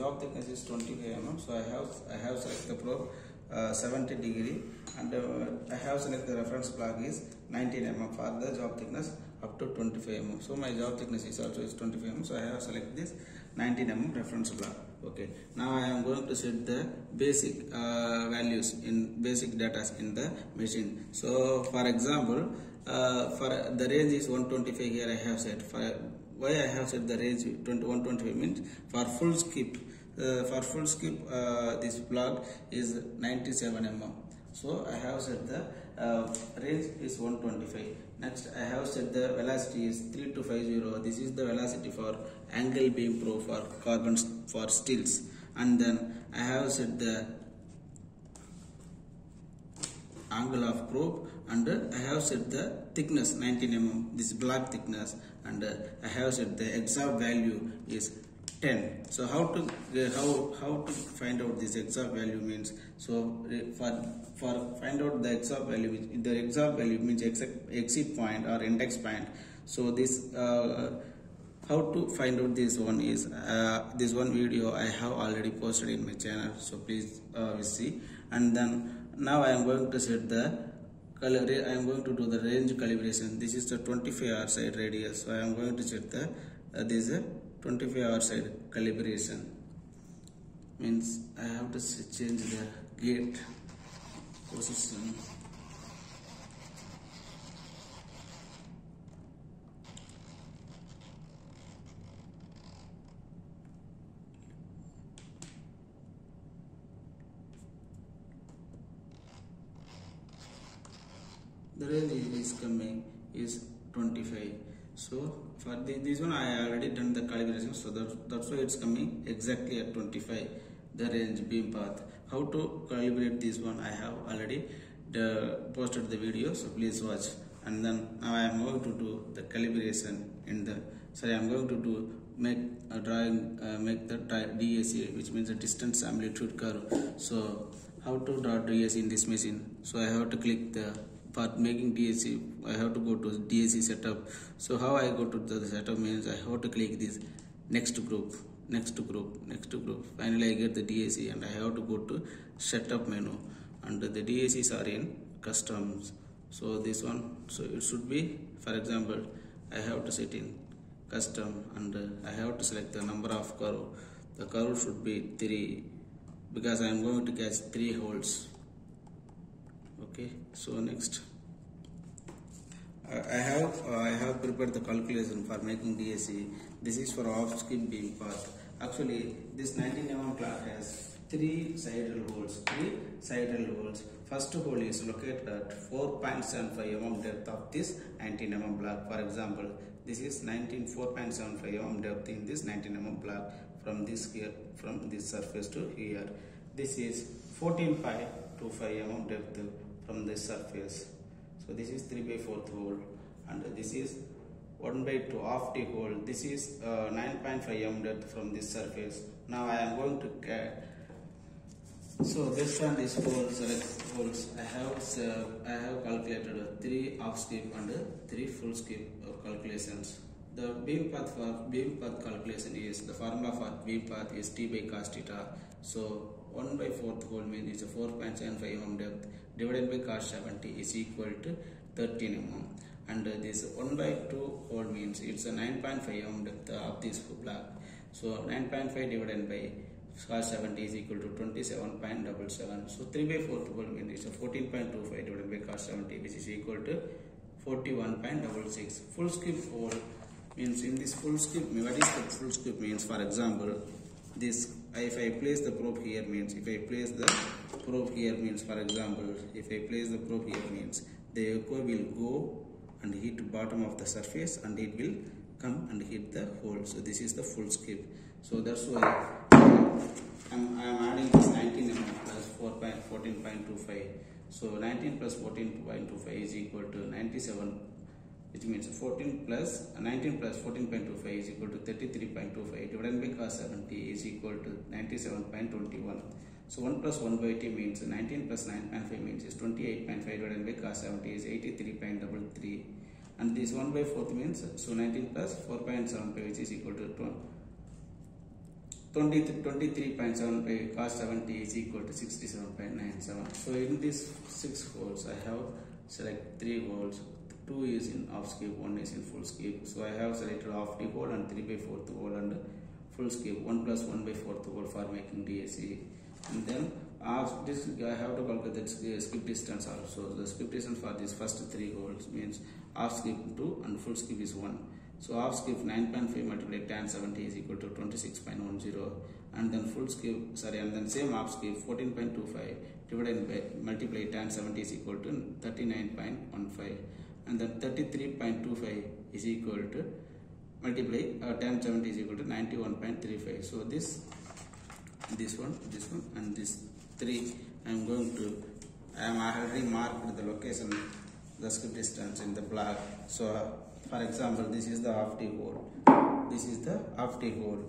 job thickness is 25 mm. So I have I have select the probe uh, 70 degree and uh, I have select the reference plug is 19 mm for the job thickness up to 25 mm. So my job thickness is also is 25 mm. So I have select this 19 mm reference plug. Okay. Now I am going to set the basic uh, values in basic data in the machine. So for example, uh, for the range is 125 here I have said For why I have said the range 20, 125 means for full skip. Uh, for full skip, uh, this plug is 97 mm. So I have said the uh, range is 125. Next I have said the velocity is 3250. This is the velocity for angle beam probe for carbon for steels. And then I have said the angle of probe and uh, I have set the thickness 19 mm this black thickness. And uh, I have set the exact value is 10 so how to uh, how how to find out this exact value means so for for find out the exact value the exact value means exact exit point or index point. So this uh, how to find out this one is this one video I have already posted in my channel. So please see. And then now I am going to set the I am going to do the range calibration. This is the 25 hour side radius. So I am going to check the uh, this is a 25 hour side calibration. Means I have to change the gate position the range is is coming is 25 so for the, this one i already done the calibration so that, that's why it's coming exactly at 25 the range beam path. How to calibrate this one i have already the, posted the video so please watch. And then now i am going to do the calibration in the sorry i'm going to do make a drawing uh, make the dac which means the distance amplitude curve. So how to draw dac in this machine? So i have to click the for making DAC, I have to go to DAC setup. So how I go to the setup means I have to click this next group, next to group, next to group. Finally I get the DAC and I have to go to setup menu and the DACs are in customs. So this one, so it should be, for example, I have to set in custom and I have to select the number of curve. The curve should be 3 because I am going to catch 3 holes okay so next. I have uh, I have prepared the calculation for making DAC this is for half skip beam path actually this 19 mm plug has three sidal holes three sidal holes. First hole is located at 4.75 mm depth of this 19 mm plug for example this is 19 4.75 mm depth in this 19 mm plug from this here from this surface to here. This is 14.25 mm depth from this surface. So this is 3 by 4th hole and this is 1 by 2 half T hole. This is uh, 9.5 mm depth from this surface. Now I am going to ca- so based on these holes, select holes, I have uh, I have calculated uh, three half skip and uh, three full skip uh, calculations. The beam path for beam path calculation is the formula for beam path is t by cos theta. So one by fourth hole means it's a 4.75 mm depth divided by cos 70 is equal to 13 mm. And this one by two hole means it's a 9.5 mm depth of this block. So 9.5 divided by cos 70 is equal to 27.77 so 3 by 4 whole means it's a 14.25 divided by cos 70 which is equal to 41.66 full skip hole means in this full skip what is the full skip means for example this if I place the probe here means if I place the probe here means for example if I place the probe here means the echo will go and hit bottom of the surface and it will come and hit the hole. So this is the full skip so that's why I'm, adding this 19 mm plus 4 point, 14.25 so 19 plus 14.25 is equal to 97 which means 14 plus 19 plus 14.25 is equal to 33.25 divided by cos 70 is equal to 97.21 so 1 plus 1 by t means 19 plus 9.5 means is 28.5 divided by cos 70 is 83.33 and this 1 by 4th means so 19 plus 4.75 which is equal to 20 20, 23.75 cos 70 is equal to 67.97. So in these six holes, I have select three holes. Two is in half skip, one is in full skip. So I have selected half the hole and 3 by 4th hole and full skip 1 plus 1 by 4th hole for making DAC. And then half this I have to calculate the skip distance also. The skip distance for these first three holes means half skip 2 and full skip is 1. So half skip 9.5 multiplied tan 70 is equal to 26.10 and then full skip sorry and then same half skip 14.25 divided by multiply tan 70 is equal to 39.15 and then 33.25 is equal to multiply uh, tan 70 is equal to 91.35 so this this one this one and this three. I am going to I am already marked the location the skip distance in the block. So uh, for example this is the half T hole. This is the half T hole.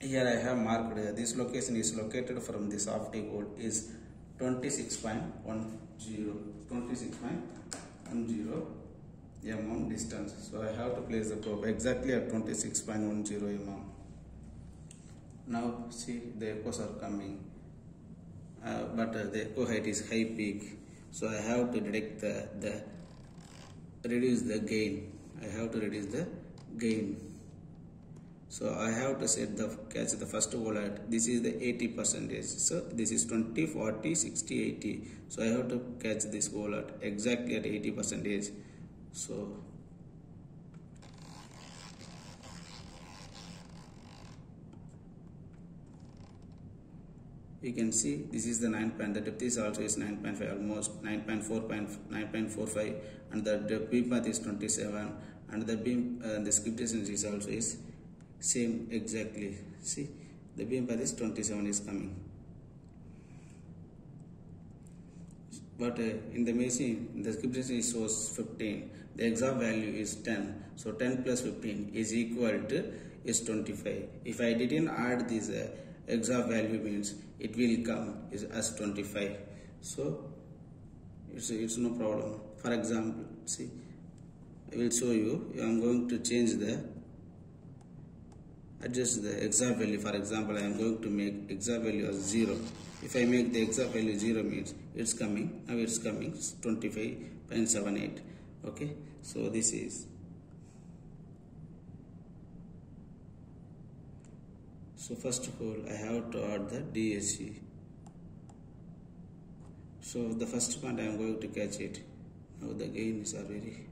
Here I have marked uh, this location is located from this half T hole is 26.10 26.10 mm distance. So I have to place the probe exactly at 26.10 mm now see the echoes are coming. Uh, but uh, the echo height is high peak. So I have to detect the, the reduce the gain. I have to reduce the gain. So I have to set the catch the first hole at this is the 80 percentage. So this is 20 40 60 80 so I have to catch this hole at exactly at 80 percentage. So you can see this is the 9 pan the depth is also is 9.5 almost 9.4 9.45 and the beam path is 27 and the beam uh, the skip distance is also is same exactly. See the beam path is 27 is coming. But uh, in the machine the skip distance shows 15 the exact value is 10 so 10 plus 15 is equal to is 25 if i didn't add this uh, exact value means it will come is as 25 so it's it's no problem. For example see i will show you. I am going to change the adjust the exact value. For example i am going to make exact value as 0 if i make the exact value 0 means it's coming now it's coming 25.78 okay? So this is so first of all I have to add the DAC so the first point I am going to catch it. Now the gain is already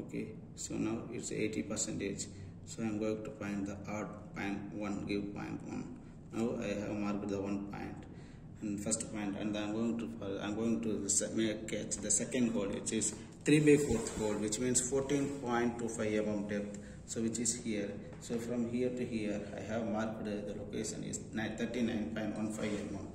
okay. So now it's 80 percentage. So I am going to find the odd point 1 give point 1 now I have marked the one point and first point and I'm going to I'm going to make catch the second hole which is 3 by 4th hole which means 14.25 mm depth. So which is here. So from here to here I have marked the location is 39.15 mm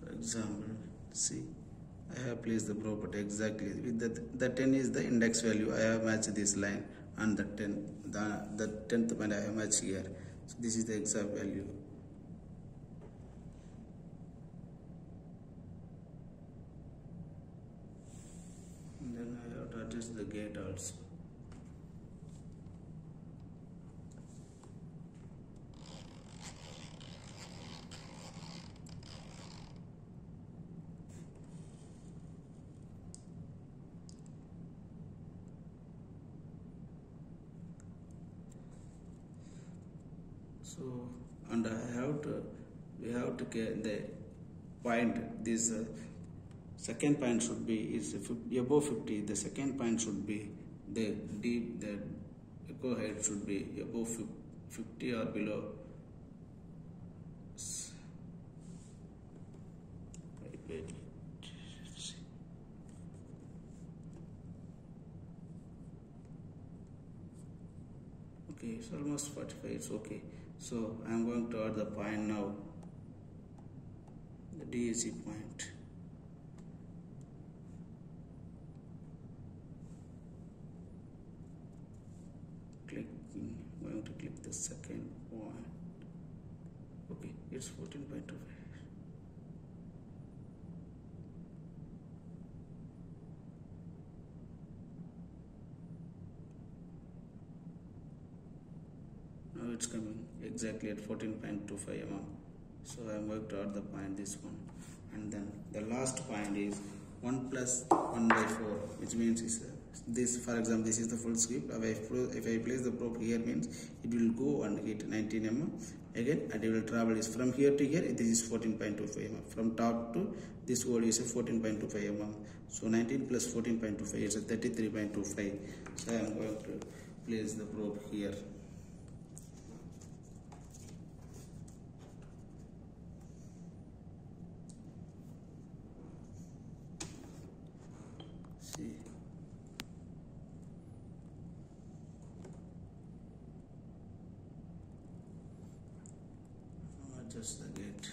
for example see I have placed the property exactly with the, the 10 is the index value. I have matched this line and the 10 the, the 10th point I have matched here. So this is the exact value then I have to adjust the gate also. So and I have to we have to get the point this uh, second point should be is above 50 the second point should be the deep the echo height should be above 50 or below okay it's almost 45 it's okay. So I'm going to add the point now. The DAC point the second one okay it's fourteen point two five. now it's coming exactly at 14.25 mm so I'm going to add the point this one and then the last point is 1 plus 1 by 4 which means it's this for example this is the full skip. If I, if I place the probe here means it will go and hit 19 mm again and it will travel is from here to here this is 14.25 mm from top to this wall is a 14.25 mm so 19 plus 14.25 is a 33.25 so I am going to place the probe here see adjust the gate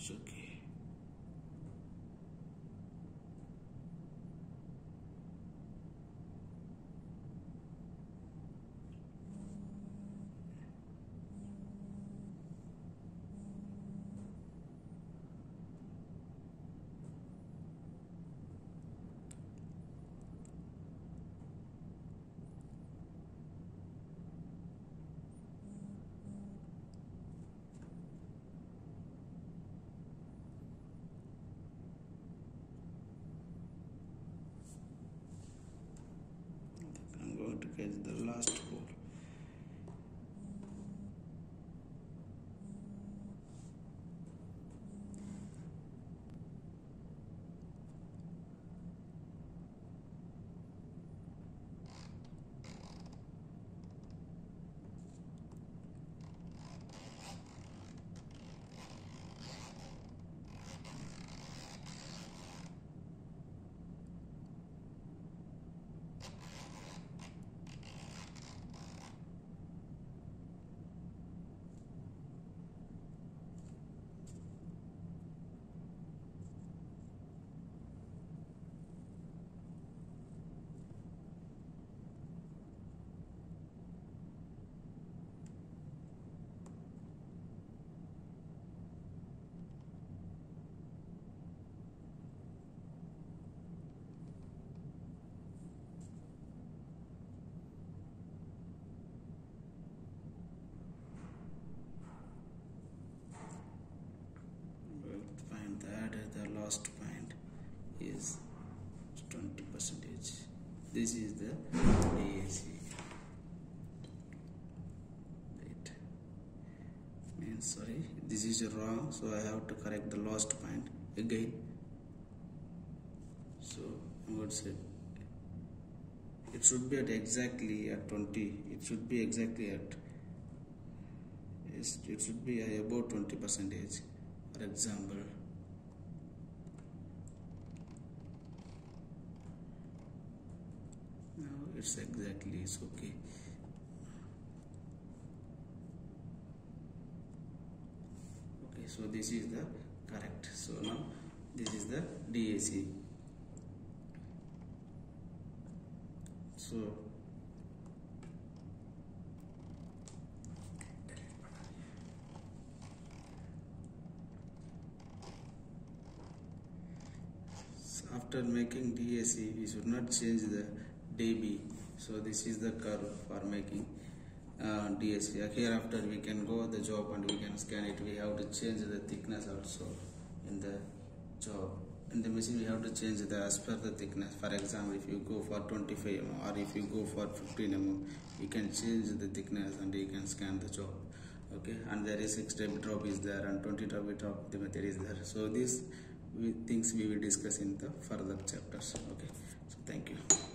it's okay I'm going to catch the last hole. We'll find that the last point is 20 percentage. This is the DAC. Right. Means sorry, this is wrong, so I have to correct the last point again. So I'm going to say it should be at exactly at 20. It should be exactly at it should be about 20 percentage for example now it's exactly it's okay. Okay so this is the correct. So now this is the DAC so after making DAC we should not change the dB. So this is the curve for making uh, DAC hereafter we can go the job and we can scan it. We have to change the thickness also in the job. In the machine we have to change the as per the thickness. For example if you go for 25 mm or if you go for 15 mm you can change the thickness and you can scan the job. Okay? And there is 6 dB drop is there and 20 dB drop the method is there. So these things we will discuss in the further chapters. Okay? So thank you